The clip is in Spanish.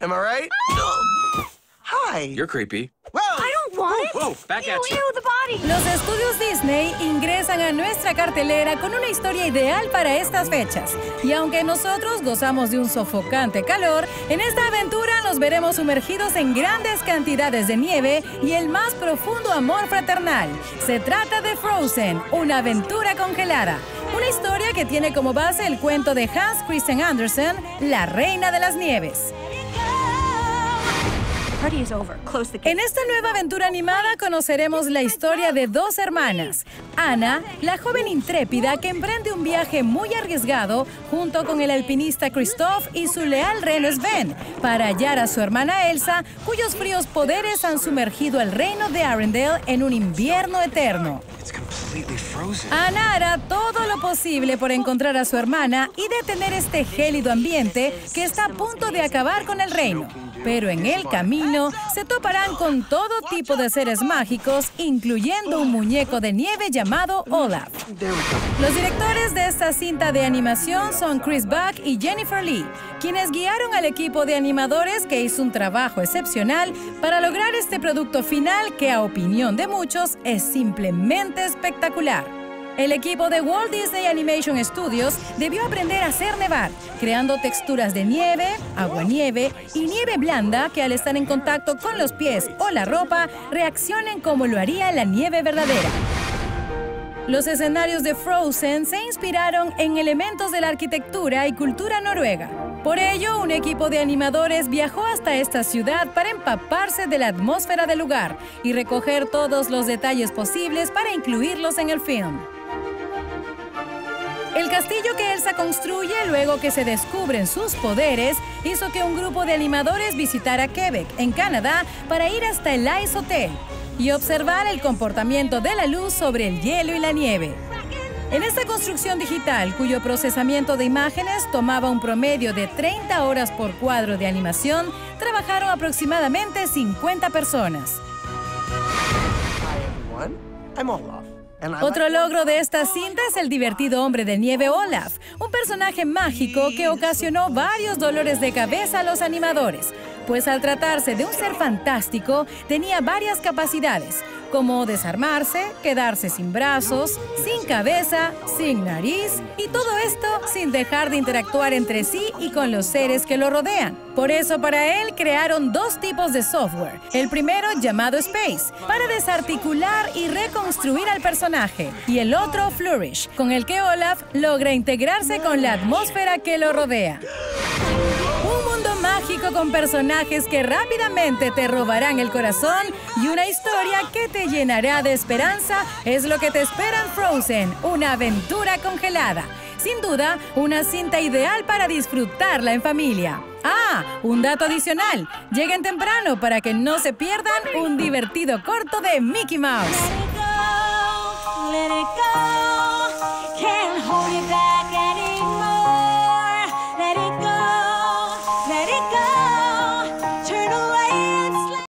Am I right? Hi. You're creepy. Whoa. I don't want it. Whoa, back ew, at you. ew, the body. Los estudios Disney ingresan a nuestra cartelera con una historia ideal para estas fechas. Y aunque nosotros gozamos de un sofocante calor, en esta aventura nos veremos sumergidos en grandes cantidades de nieve y el más profundo amor fraternal. Se trata de Frozen, una aventura congelada. Una historia que tiene como base el cuento de Hans Christian Andersen, La Reina de las Nieves. En esta nueva aventura animada conoceremos la historia de dos hermanas. Ana, la joven intrépida que emprende un viaje muy arriesgado junto con el alpinista Christoph y su leal reno Sven para hallar a su hermana Elsa, cuyos fríos poderes han sumergido al reino de Arendelle en un invierno eterno. Ana hará todo lo posible por encontrar a su hermana y detener este gélido ambiente que está a punto de acabar con el reino. Pero en el camino se toparán con todo tipo de seres mágicos, incluyendo un muñeco de nieve llamado Olaf. Los directores de esta cinta de animación son Chris Buck y Jennifer Lee, quienes guiaron al equipo de animadores que hizo un trabajo excepcional para lograr este producto final que a opinión de muchos es simplemente espectacular. El equipo de Walt Disney Animation Studios debió aprender a hacer nevar, creando texturas de nieve, aguanieve y nieve blanda que al estar en contacto con los pies o la ropa reaccionen como lo haría la nieve verdadera. Los escenarios de Frozen se inspiraron en elementos de la arquitectura y cultura noruega. Por ello, un equipo de animadores viajó hasta esta ciudad para empaparse de la atmósfera del lugar y recoger todos los detalles posibles para incluirlos en el film. El castillo que Elsa construye luego que se descubren sus poderes hizo que un grupo de animadores visitara Quebec, en Canadá, para ir hasta el Ice Hotel y observar el comportamiento de la luz sobre el hielo y la nieve. En esta construcción digital, cuyo procesamiento de imágenes tomaba un promedio de 30 horas por cuadro de animación, trabajaron aproximadamente 50 personas. I'm. Otro logro de esta cinta es el divertido hombre de nieve Olaf, un personaje mágico que ocasionó varios dolores de cabeza a los animadores, pues al tratarse de un ser fantástico tenía varias capacidades, como desarmarse, quedarse sin brazos, sin cabeza, sin nariz y todo esto sin dejar de interactuar entre sí y con los seres que lo rodean. Por eso para él crearon dos tipos de software. El primero llamado Space, para desarticular y reconstruir al personaje, y el otro Flourish, con el que Olaf logra integrarse con la atmósfera que lo rodea. Con personajes que rápidamente te robarán el corazón y una historia que te llenará de esperanza es lo que te espera en Frozen, una aventura congelada. Sin duda, una cinta ideal para disfrutarla en familia. Ah, un dato adicional. Lleguen temprano para que no se pierdan un divertido corto de Mickey Mouse. Let it go.